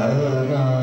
孩让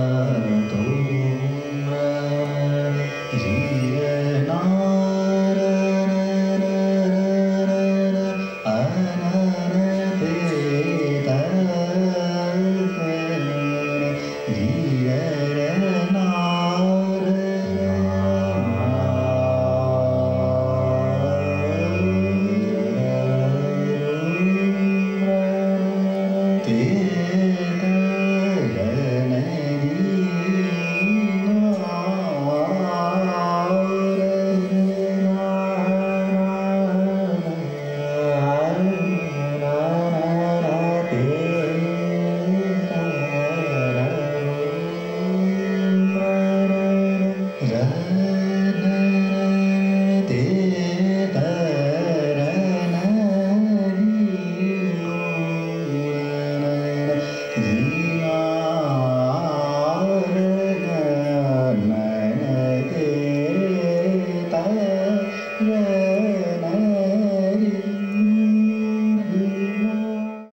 Yeah.